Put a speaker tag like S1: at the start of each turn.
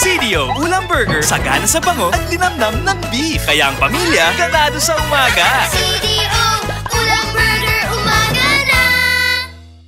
S1: Presidio, ulam burger, sagana sa bango at linamnam ng beef. Kaya ang pamilya, ganado sa umaga.